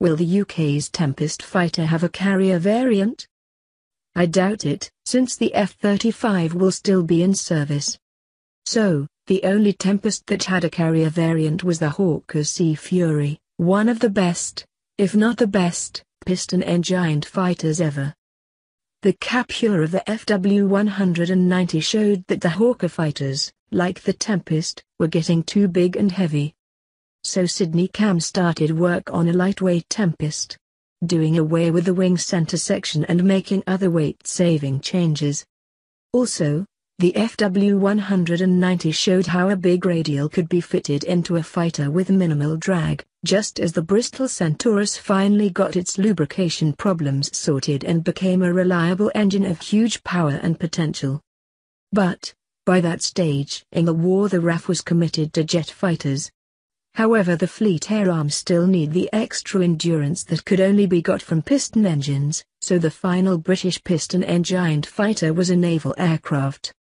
will the UK's Tempest fighter have a carrier variant? I doubt it, since the F-35 will still be in service. So, the only Tempest that had a carrier variant was the Hawker Sea Fury, one of the best, if not the best, piston-engined fighters ever. The capture of the FW-190 showed that the Hawker fighters, like the Tempest, were getting too big and heavy. So Sydney Camm started work on a lightweight Tempest, doing away with the wing center section and making other weight-saving changes. Also, the FW-190 showed how a big radial could be fitted into a fighter with minimal drag, just as the Bristol Centaurus finally got its lubrication problems sorted and became a reliable engine of huge power and potential. But, by that stage in the war the RAF was committed to jet fighters. However the fleet air arms still need the extra endurance that could only be got from piston engines, so the final British piston-engined fighter was a naval aircraft.